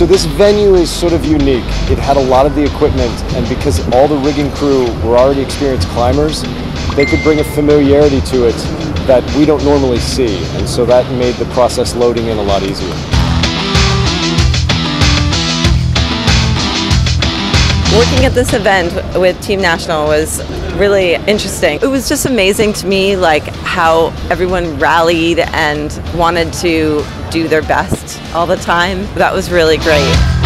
So this venue is sort of unique. It had a lot of the equipment, and because all the rigging crew were already experienced climbers, they could bring a familiarity to it that we don't normally see, and so that made the process loading in a lot easier. Working at this event with Team Natura was really interesting. It was just amazing to me like how everyone rallied and wanted to do their best all the time. That was really great.